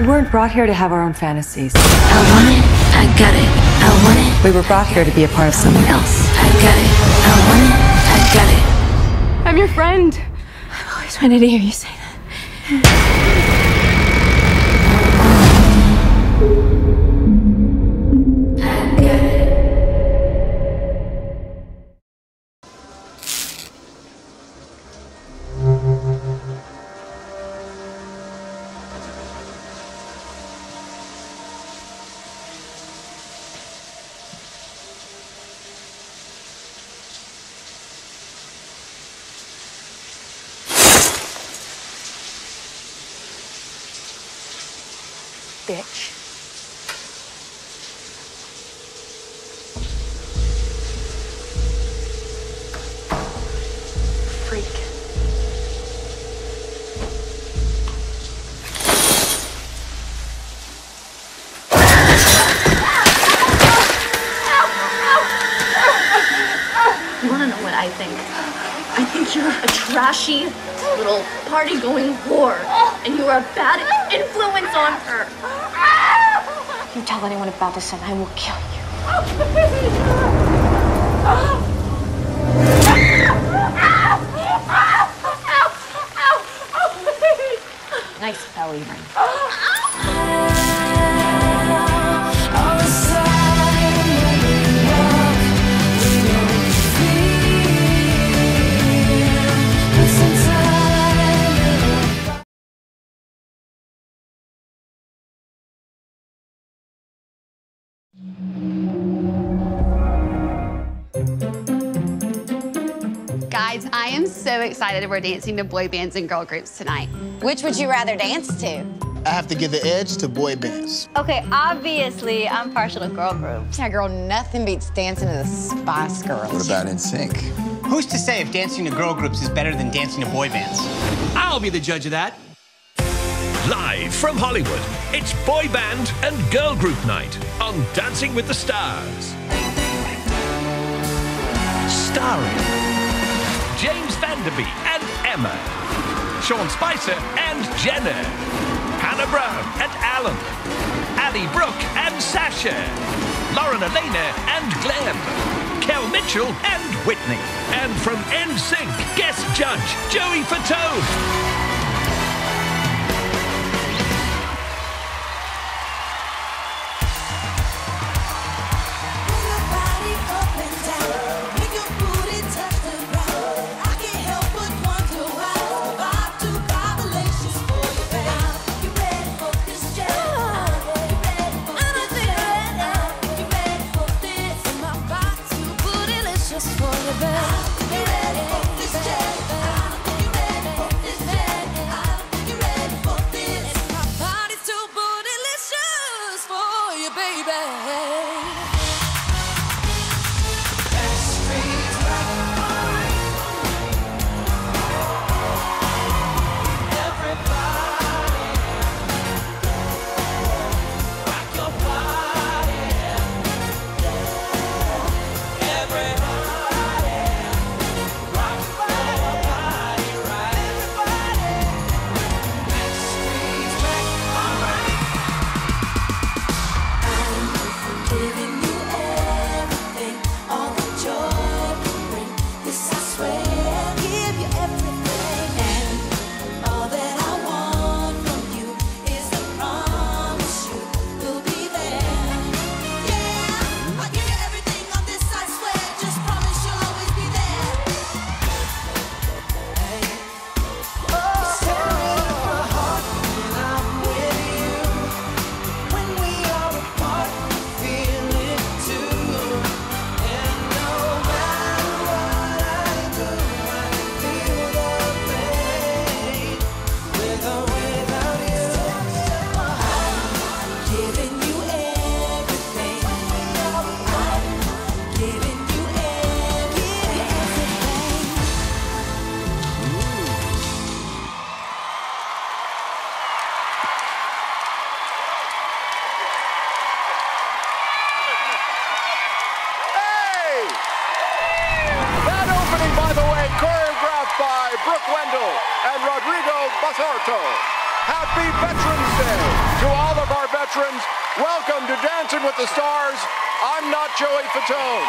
We weren't brought here to have our own fantasies. I want it, I got it. I want it, We were brought here to be a part of someone else. I got it. I want it, I got it. I'm your friend. I've always wanted to hear you say that. Freak. You wanna know what I think? I think you're a trashy little party going whore, and you are a bad influence on her. You tell anyone about this, and I will kill you. Guys, I am so excited we're dancing to boy bands and girl groups tonight. Which would you rather dance to? I have to give the edge to boy bands. Okay, obviously, I'm partial to girl groups. Yeah, girl, nothing beats dancing to the Spice Girls. What about NSYNC? Who's to say if dancing to girl groups is better than dancing to boy bands? I'll be the judge of that. Live from Hollywood, it's boy band and girl group night on Dancing with the Stars. Starring James Van Der Beek and Emma, Sean Spicer and Jenna, Hannah Brown and Alan, Ally Brooke and Sasha, Lauren Alaina and Gleb, Kel Mitchell and Witney, and from NSYNC guest judge Joey Fatone. Opening, by the way, choreographed by Brooke Wendle and Rodrigo Basorto. Happy Veterans Day to all of our veterans. Welcome to Dancing with the Stars. I'm not Joey Fatone.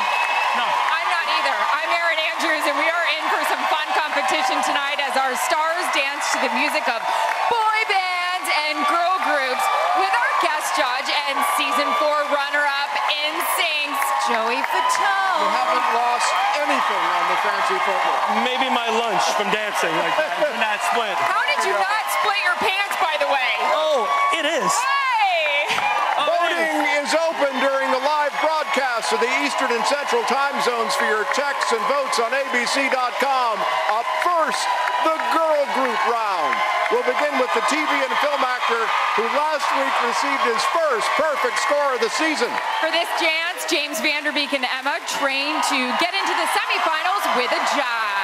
No. I'm not either. I'm Erin Andrews, and we are in for some fun competition tonight as our stars dance to the music of boy bands and girl groups with our guest judge and season four runner-up in Sinks, Joey Fatone. You haven't lost anything on the fancy football. Maybe my lunch from dancing like that. and that split. How did you not split your pants, by the way? Oh, it is. Hey! Voting is open during the live of the Eastern and Central time zones for your texts and votes on ABC.com. Up first, the girl group round. We'll begin with the TV and film actor who last week received his first perfect score of the season. For this dance, James Van Der Beek and Emma trained to get into the semifinals with a jive.